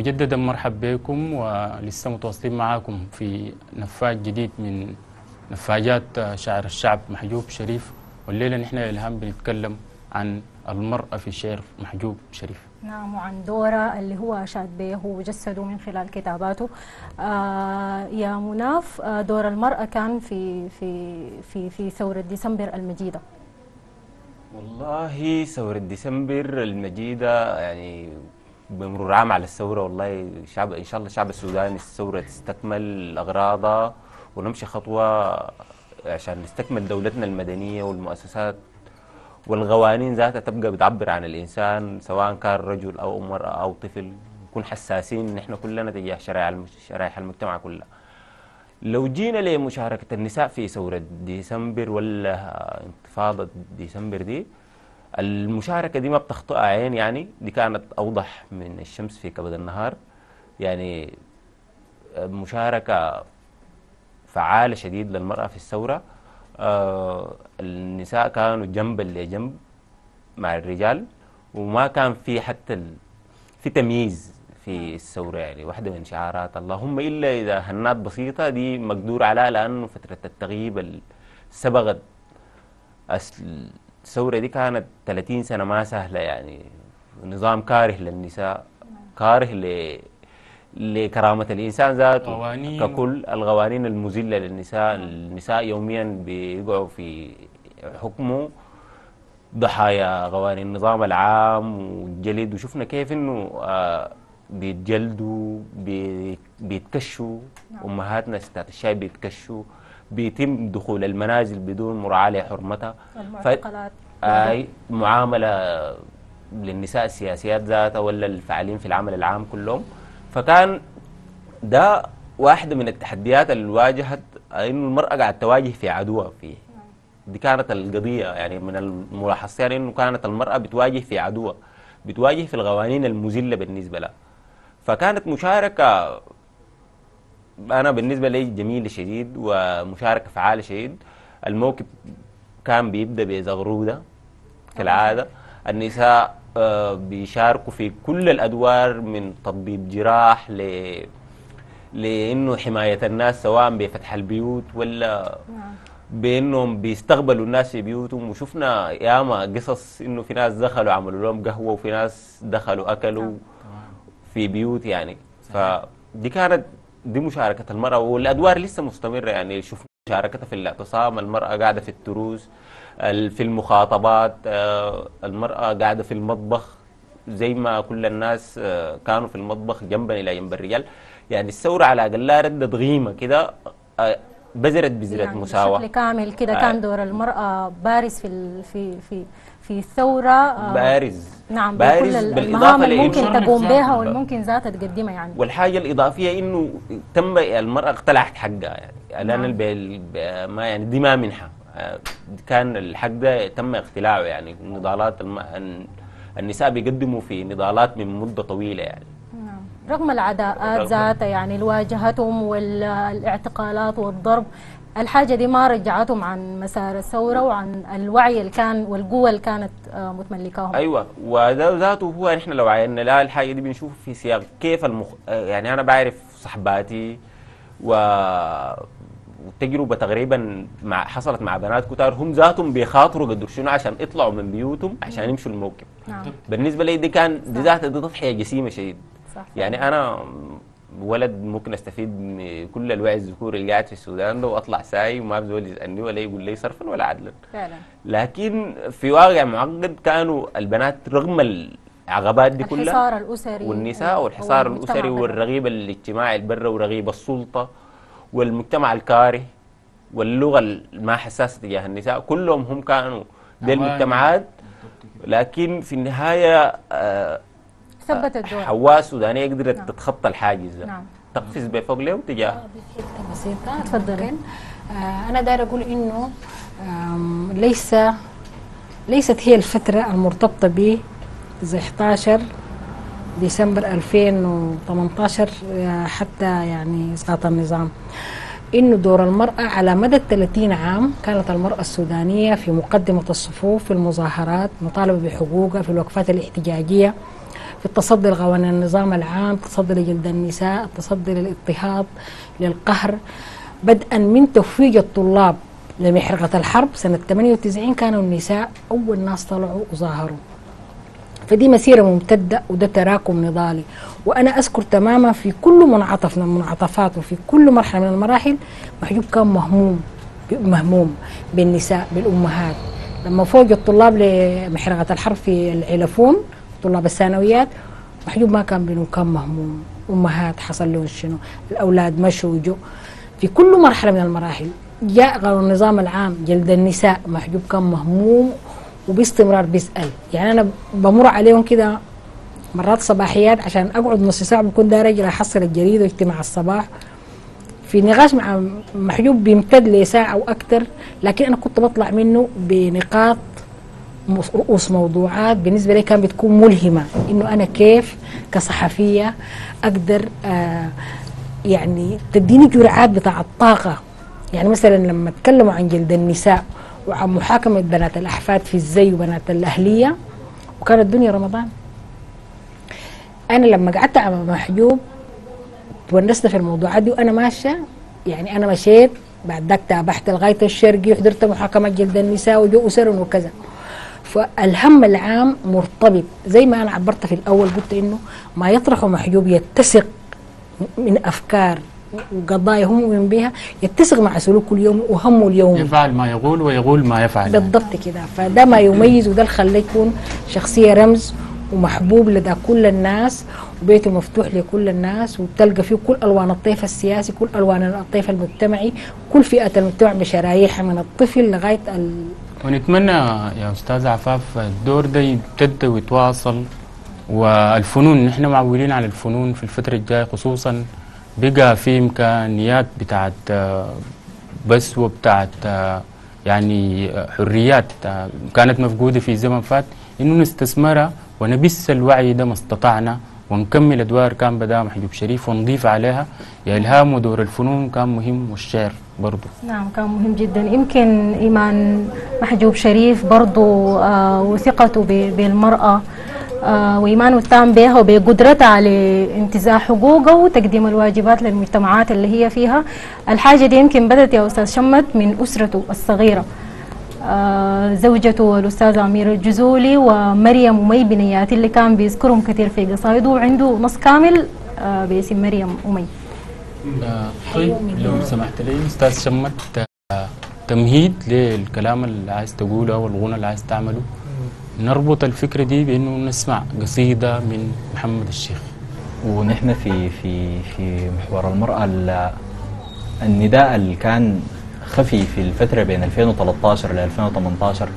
مجددا مرحب بكم ولسه متواصلين معاكم في نفاج جديد من نفاجات شاعر الشعب محجوب شريف. والليلة نحن يا إلهام بنتكلم عن المرأة في شعر محجوب شريف. نعم وعن دورة اللي هو أشاد به وجسده من خلال كتاباته. آه يا مناف آه دور المرأة كان في في في في ثورة ديسمبر المجيدة. والله ثورة ديسمبر المجيدة يعني بمرور عام على الثورة والله شعب إن شاء الله الشعب السوداني الثورة تستكمل أغراضها ونمشي خطوة عشان نستكمل دولتنا المدنية والمؤسسات والقوانين ذاتها تبقى بتعبر عن الإنسان سواء كان رجل أو امرأة أو طفل نكون حساسين نحن كلنا تجاه المج- شرائح المجتمع كلها. لو جينا لمشاركة النساء في ثورة ديسمبر ولا انتفاضة ديسمبر دي المشاركة دي ما بتخطئها عين يعني دي كانت أوضح من الشمس في كبد النهار. يعني مشاركة فعالة شديد للمرأة في الثورة. آه النساء كانوا جنبا لجنب مع الرجال وما كان في حتى ال... في تمييز في الثورة يعني واحدة من شعارات. اللهم إلا إذا هنات بسيطة دي مقدور عليها لأنه فترة التغييب سبقت أصل الثورة دي كانت 30 سنة ما سهلة يعني. نظام كاره للنساء كاره ل لكرامة الإنسان ذاته. قوانين. ككل القوانين المذلة للنساء. النساء يوميا بيقعوا في حكمه. ضحايا قوانين النظام العام والجلد وشفنا كيف إنه آه بيتجلدوا بي- بيتكشوا. أمهاتنا ستات الشاي بيتكشوا. بيتم دخول المنازل بدون مراعاة لحرمتها. المعتقلات. أي معاملة للنساء السياسيات ذاتها ولا الفاعلين في العمل العام كلهم. فكان ده واحدة من التحديات اللي واجهت إنه المرأة قاعد تواجه في عدوها فيه. دي كانت القضية يعني من الملاحظات يعني إنه كانت المرأة بتواجه في عدوها بتواجه في القوانين المذلة بالنسبة لها. فكانت مشاركة أنا بالنسبة لي جميلة شديد ومشاركة فعالة شديد. الموكب كان بيبدأ بزغرودة كالعادة. النساء آه، بيشاركوا في كل الأدوار من تطبيب جراح ل لإنه حماية الناس سواء بفتح البيوت ولا بإنهم بيستقبلوا الناس في بيوتهم. وشفنا ياما قصص إنه في ناس دخلوا عملوا لهم قهوة وفي ناس دخلوا أكلوا في بيوت يعني. فدي كانت دي مشاركة المرأة والأدوار لسه مستمرة. يعني شفنا مشاركتها في الاعتصام المرأة قاعدة في التروس ال- في المخاطبات آه، المرأة قاعدة في المطبخ زي ما كل الناس آه، كانوا في المطبخ جنبا إلى جنب الرجال. يعني الثورة على اقلها ردت غيمة كده آه، بذرت بذره يعني مساواة. بشكل كامل كده. كان دور المرأة بارز في في في في الثورة آه، بارز. نعم بارز المهام اللي ممكن تقوم بها والممكن ذاتها تقدمها يعني. والحاجة الإضافية إنه تم المرأة اقتلعت حقها يعني. لأن نعم. الب... الب... ما يعني دي ما منحه آه، كان الحق ده تم اقتلاعه يعني. نضالات الم... الن- النساء بيقدموا في نضالات من مدة طويلة يعني. رغم العداءات ذاتها يعني اللي واجهتهم والاعتقالات والضرب الحاجة دي ما رجعتهم عن مسار الثورة وعن الوعي اللي كان والقوة اللي كانت آه، متملكاهم. أيوه. وده ذاته هو إحنا لو عينا لا الحاجة دي بنشوف في سياق كيف المخ... آه، يعني أنا بعرف صحباتي و والتجربة تقريبا مع حصلت مع بنات كتار هم ذاتهم بيخاطروا قدر شنو؟ عشان يطلعوا من بيوتهم عشان يمشوا الموكب نعم. بالنسبة لي دي كان دي ذاتها دي تضحية جسيمة شديد. صح. يعني أنا ولد ممكن أستفيد من كل الوعي الذكوري اللي قاعد في السودان ده وأطلع ساي وما بزول يسألني ولا يقول لي صرفا ولا عدلا فعلا لكن في واقع معقد كانوا البنات رغم العقبات دي كلها الحصار الأسري والنساء والحصار الأسري. والرغيب الاجتماعي البر ورغيب السلطة والمجتمع الكاره واللغة الما حساسه تجاه النساء كلهم هم كانوا دي. المجتمعات لكن في النهاية آه، ثبت الدور. حواء سودانيه قدرت تتخطى الحاجز. ده نعم. تقفز بفوق له تجاه حتة بسيطه اتفضلي. ممكن؟ آه أنا داير أقول إنه ليس ليست هي الفترة المرتبطة ب زي 11 ديسمبر 2018 آه، حتى يعني إسقاط النظام. إنه دور المرأة على مدى 30 عام كانت المرأة السودانية في مقدمة الصفوف في المظاهرات مطالبة بحقوقها في الوقفات الاحتجاجية. التصدي لقوانين النظام العام التصدي لجلد النساء التصدي للاضطهاد للقهر. بدءا من تفويج الطلاب لمحرقة الحرب سنة 98 كانوا النساء أول ناس طلعوا وظاهروا. فدي مسيرة ممتدة وده تراكم نضالي. وأنا أذكر تماما في كل منعطف من المنعطفات وفي كل مرحلة من المراحل محجوب كان مهموم مهموم بالنساء بالأمهات. لما فوج الطلاب لمحرقة الحرب في العلفون طلاب الثانويات محجوب ما كان بينهم كان مهموم. أمهات حصل لهم شنو؟ الأولاد مشوا وجو في كل مرحلة من المراحل جاء قانون النظام العام جلد النساء محجوب كان مهموم وباستمرار بيسأل. يعني أنا بمر عليهم كده مرات صباحيات عشان أقعد نص ساعة بكون داير أجري أحصل الجريدة واجتماع الصباح. في نقاش مع محجوب بيمتد لساعة أو أكثر لكن أنا كنت بطلع منه بنقاط رؤوس موضوعات بالنسبة لي كان بتكون ملهمة إنه أنا كيف كصحفية أقدر آه يعني تديني جرعات بتاع الطاقة. يعني مثلا لما اتكلموا عن جلد النساء وعن محاكمة بنات الأحفاد في الزي وبنات الأهلية وكانت الدنيا رمضان. أنا لما قعدت مع محجوب تونست في الموضوعات دي وأنا ماشية يعني أنا مشيت بعد ذاك تابعت لغاية الشرقي وحضرت محاكمة جلد النساء وجو أسر وكذا. فالهم العام مرتبط. زي ما أنا عبرت في الأول قلت إنه ما يطرحه محجوب يتسق من أفكار وقضايا هم مؤمن بها يتسق مع سلوكه اليومي وهمه اليومي يفعل ما يقول ويقول ما يفعل. بالضبط كده. فده ما يميز وده اللي خلاه يكون شخصية رمز ومحبوب لدى كل الناس وبيته مفتوح لكل الناس وبتلقى فيه كل ألوان الطيف السياسي كل ألوان الطيف المجتمعي كل فئة المجتمع بشرايحها من الطفل لغاية ال... ونتمنى يا أستاذ عفاف الدور ده يمتد ويتواصل والفنون نحن معولين على الفنون في الفترة الجاية خصوصا بقى في إمكانيات بتاعت آه، بس وبتاعت آه، يعني آه، حريات كانت مفقودة في زمن فات إنه نستثمرها ونبث الوعي ده ما استطعنا ونكمل أدوار كان بدأ محجوب شريف ونضيف عليها يا إلهام ودور الفنون كان مهم والشعر. برضه نعم كان مهم جدا. يمكن إيمان محجوب شريف برضو آه وثقته بالمرأة آه وإيمانه التام بها وبقدرتها على انتزاع حقوقها وتقديم الواجبات للمجتمعات اللي هي فيها. الحاجة دي يمكن بدأت يا أستاذ شمت من أسرته الصغيرة. آه زوجته الأستاذة أميرة الجزولي ومريم ومي بنيات اللي كان بيذكرهم كثير في قصائده وعنده نص كامل آه باسم مريم ومي طيب لو سمحت لي أستاذ شمت تمهيد للكلام اللي عايز تقوله أو الغنى اللي عايز تعمله. نربط الفكرة دي بإنه نسمع قصيدة من محمد الشيخ. ونحن في في في محور المرأة ال- النداء اللي كان خفي في الفترة بين 2013 ل 2018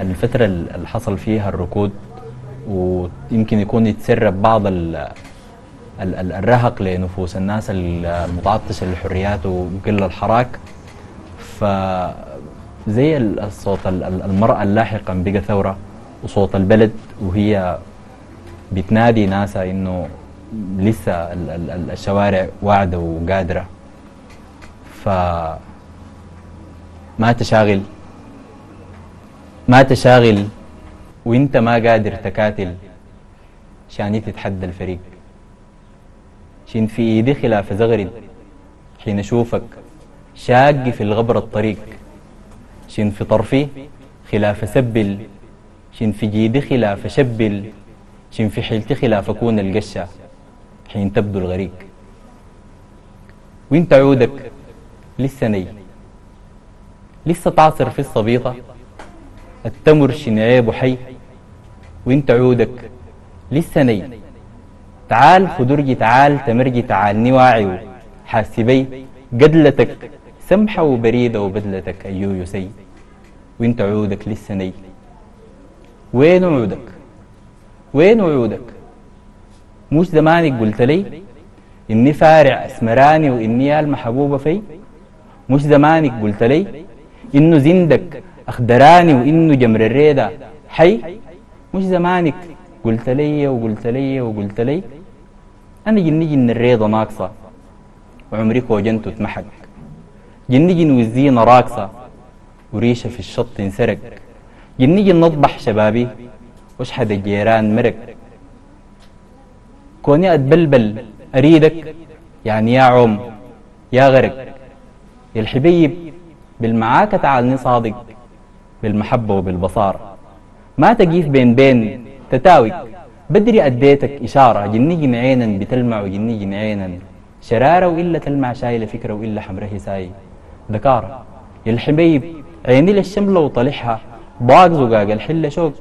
الفترة اللي حصل فيها الركود ويمكن يكون يتسرب بعض الرهق لنفوس الناس المتعطشة للحريات وقل الحراك. فزي ال- الصوت ال- ال- المرأة اللاحقا بقى ثورة وصوت البلد وهي بتنادي ناسها إنه لسه ال- ال- ال- الشوارع واعدة وقادرة. ف ما تشاغل. ما تشاغل. وإنت ما قادر تكاتل. شاني تتحدى الفريق. شين في إيدي خلاف زغرد حين أشوفك شاق في الغبر الطريق. شين في طرفي خلاف سبل. شين في جيدي خلاف شبل. شين في حيلتي خلاف أكون القشة. حين تبدو الغريق. وانت عودك لسه ني لسه تعصر في الصبيطة. التمر شنعيب حي وانت عودك لسه ني تعال خدرجي تعال تمرجي تعال نواعي حاسبي قدلتك سمحة وبريدة وبدلتك أيو يسي. وانت عودك لسه ني وين عودك؟ وين وعودك مش زمانك قلت لي؟ إني فارع أسمراني وإني المحبوبة في. مش زمانك قلت لي؟ إنه زندك أخدراني وإنه جمر الريدة حي. مش زمانك قلت لي وقلت لي وقلت لي؟ أنا جني جن الريضة ناقصة وعمري كوجنت واتمحك جني جن والزينة راقصة وريشة في الشط انسرق. جني جن نضبح شبابي واشحد الجيران مرق. كوني أتبلبل أريدك يعني يا عم يا غرق. يا الحبيب بالمعاكة تعالني صادق بالمحبة وبالبصارة ما تقيف بين بين تتاوي بدري أديتك إشارة. جني جن عينا بتلمع وجني جن عينا. شرارة وإلا تلمع شايلة فكرة وإلا حمره ساي ذكارة. يا الحبيب عيني للشملة وطلعها ضاق زقاق الحلة شوق.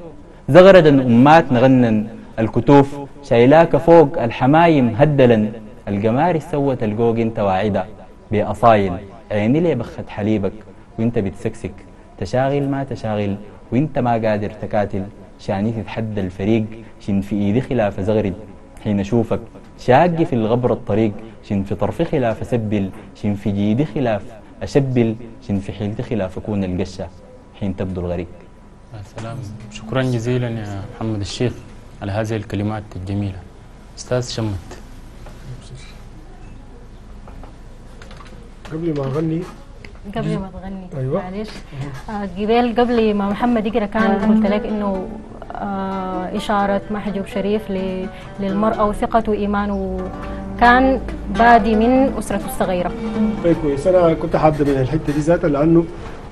زغرد أمات نغنن. الكتوف شايلاك فوق. الحمايم هدلا القمار سوت الجوج انت واعدة بأصايل. عيني لي بخت حليبك. وإنت بتسكسك. تشاغل ما تشاغل. وإنت ما قادر تكاتل. شاني تتحدى الفريق شن في إيدي خلاف زغرد حين أشوفك شاقي في الغبر الطريق شن في طرفي خلاف أسبل شن في جيدي خلاف أشبل شن في حيلتي خلاف أكون القشة حين تبدو الغريق. يا سلام شكرا جزيلا يا محمد الشيخ على هذه الكلمات الجميلة. أستاذ شمت. قبل ما أغني. قبل ما تغني. أيوة. معلش آه قبل قبل ما محمد يقرأ كان قلت لك إنه آه إشارة محجوب شريف ل- للمرأة وثقته وايمانه كان بادي من اسرته الصغيرة. طيب كويس. أنا كنت حابب من الحتة دي ذاتها لأنه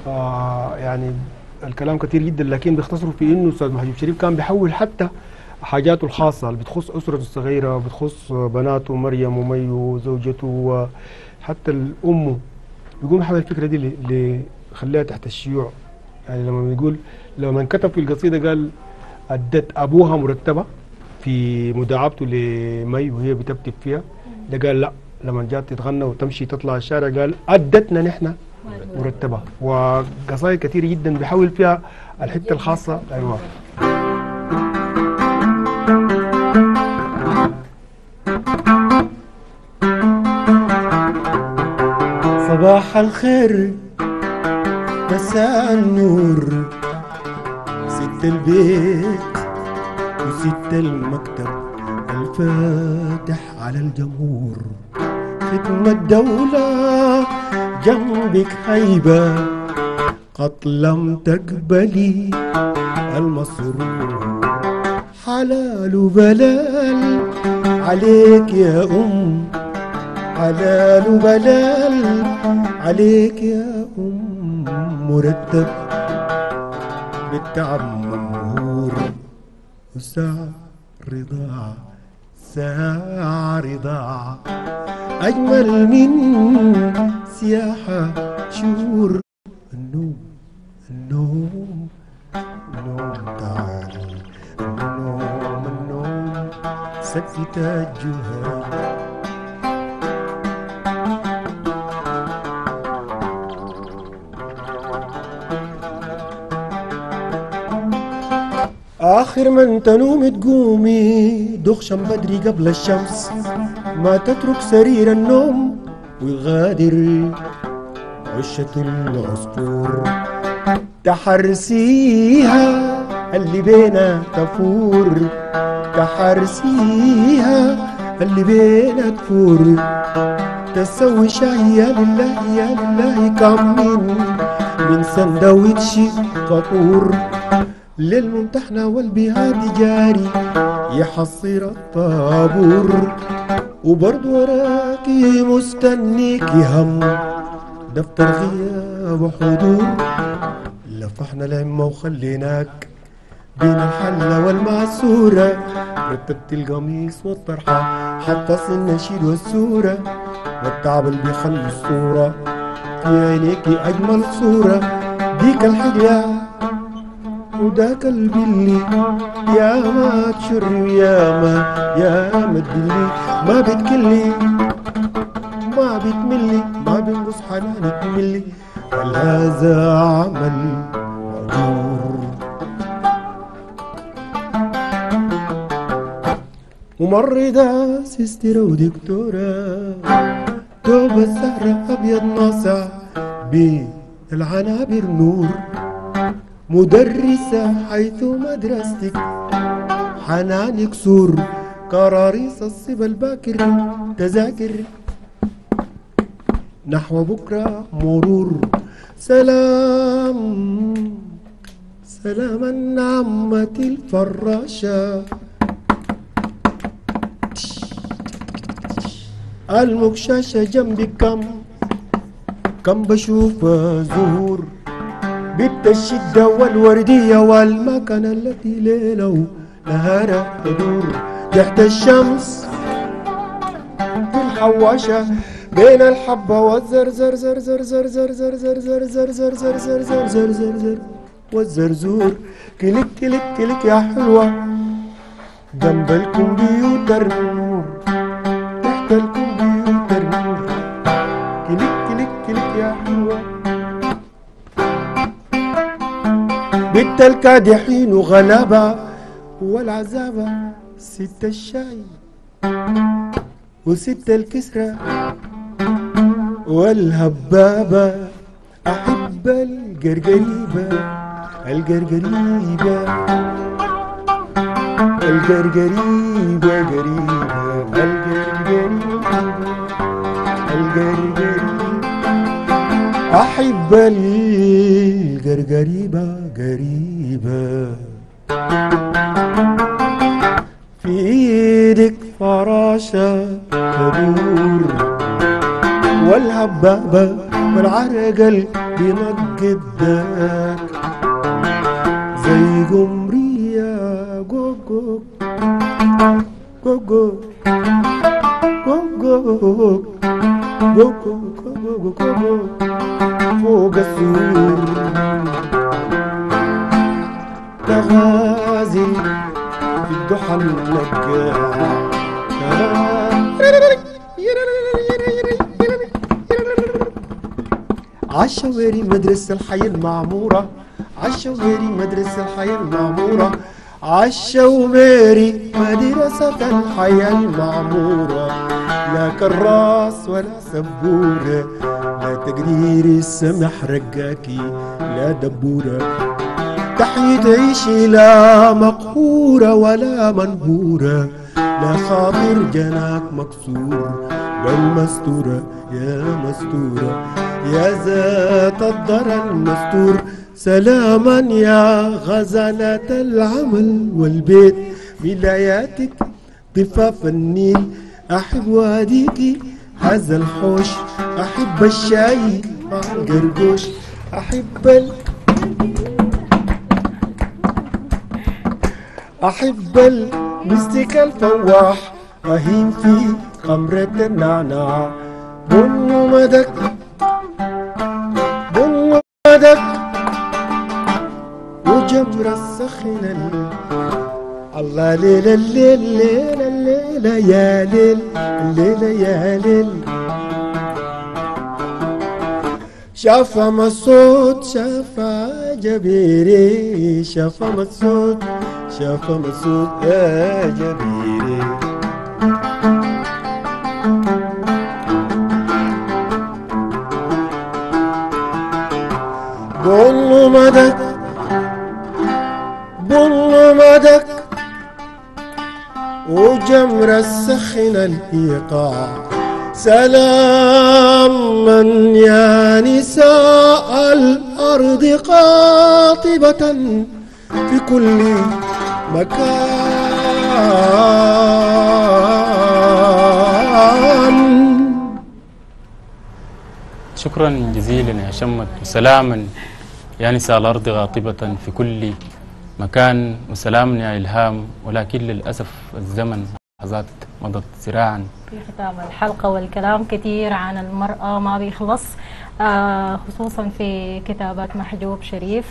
آه يعني الكلام كثير جدا لكن بيختصروا في إنه أستاذ محجوب شريف كان بيحول حتى حاجاته الخاصة اللي بتخص اسرته الصغيرة بتخص بناته مريم ومي وزوجته وحتى الأم. يقوم حول الفكرة دي ل- خليها تحت الشيوع. يعني لما يقول لما كتب في القصيدة قال أدت أبوها مرتبة في مداعبته لمي وهي بتبتب فيها. ده قال لا لما جات تتغنى وتمشي تطلع الشارع قال أدتنا نحن مرتبة. وقصايد كثير جدا بيحاول فيها الحتة الخاصة. أيوه. صباح الخير مساء النور. ست البيت وست المكتب الفاتح على الجمهور. ختم الدولة جنبك هيبة قد لم تقبلي المسرور حلال بلال عليك يا أم. حلال بلال عليك يا أم مرتب. بالتعب وساعة رضاعة ساعة رضاعة أجمل من سياحة شهور النوم النوم النوم تعالي. النوم النوم سكت الجهال آخر من تنوم تقومي دخشم بدري قبل الشمس. ما تترك سرير النوم ويغادر عشة العصفور تحرسيها اللي بينا تفور. تحرسيها اللي بينا تفور. تسوي شاي يا لله يا لله كم من من سندويتش فطور. للممتحنة والبهاد جاري يحصر الطابور. وبرضه وراكي مستنيكي هم دفتر غياب وحضور. لفحنا العمة وخليناك بين الحلة والمعسورة رتبت القميص والطرحة حتى النشيد والسورة والتعب اللي بيخلي الصورة في عينيك أجمل صورة. ديك الحلية وداك البلي يا ما تشر يا ما يا ما تدلي ما بتكلي ما بتملي ما بينقص حنانك ملي. هل هذا عمل مأجور ممرضة سيسترة ودكتورة. توب الزهرة أبيض ناصع بالعنابر نور. مدرسة حيث مدرستك. حنانك سور كراريس الصبا الباكر. تذاكر. نحو بكرة مرور. سلام. سلام النعمة الفراشة. المكشاشة جنبي كم؟ كم بشوف زهور. بنت الشدة والوردية والمكنة التي ليلة نهارها تدور تحت الشمس في الحواشة بين الحبة والزرزر زر زر زر زر زر زر زر زر زر زر زر زر زر زر زر والزرزور كليك كليك كليك يا حلوة جنب الكمبيوتر مت الكادحين غلبة والعذابة ست الشاي وست الكسرى والهبابة. أحب القرقريبة القرقريبة القرقريبة قريبة الجرجريبة أحب لي جرجريبة جريبة في إيدك فراشة تدور والهبابة من عرجل بينجد داك زي جمرية جوجو جوجو فوق السور تغازي في الضحى منقع عالشواري مدرسة الحي المعمورة عالشواري مدرسة الحي المعمورة عالشواري مدرسة الحي المعمورة. لا كراس ولا سبورة لا تقدير السمح رقاكي لا دبورة. تحية عيشي لا مقهورة ولا منبورة. لا خاطر جناك مكسور بل مستورة يا مستورة. يا ذات الضرر المستور. سلاما يا غزالة العمل والبيت ولاياتك ضفاف النيل. أحب واديكي هذا الحوش أحب الشاي مع القرقوش أحب ال... أحب المستك الفواح أهيم في خمرة النعناع. بن مدك بن مدك. مرسخنا. الله ليلة الليلة الليلة يا ليل الليلة يا ليل. شافا مصوت شافا جبيري شافا مصوت شافا مصوت يا جبيري قول مدد مدك وجمر السخن الإيقاع. سلاما يا نساء الأرض قاطبة في كل مكان. شكرا جزيلا يا شمت. وسلاما يا نساء الأرض غاطبة في كل مكان وسلاما يا إلهام ولكن للأسف الزمن لحظات مضت سراعا في ختام الحلقة والكلام كثير عن المرأة ما بيخلص آه، خصوصا في كتابات محجوب شريف.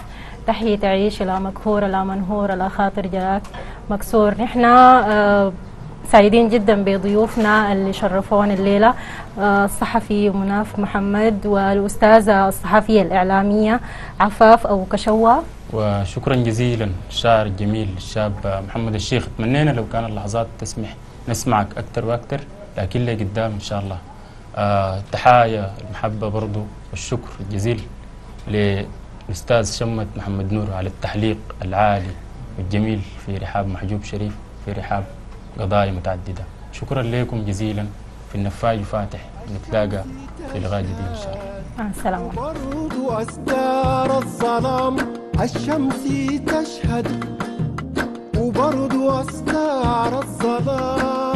تحية تعيش لا مقهورة لا منهورة لا خاطر جاك. مكسور نحن آه، سعيدين جدا بضيوفنا اللي شرفونا الليلة. آه، الصحفي مناف محمد والأستاذة الصحفية الإعلامية عفاف أو كشوة وشكرا جزيلا الشاعر الجميل الشاب محمد الشيخ. تمنينا لو كان اللحظات تسمح نسمعك أكثر وأكثر لكن لي قدام إن شاء الله. آه تحايا المحبة برضو والشكر الجزيل للأستاذ شمت محمد نور على التحليق العالي والجميل في رحاب محجوب شريف في رحاب قضايا متعددة. شكرا لكم جزيلا. في النفاج فاتح نتلاقى في لقاء جديد إن شاء الله. مع السلامة. الشمس تشهد وبرضو أستار الظلام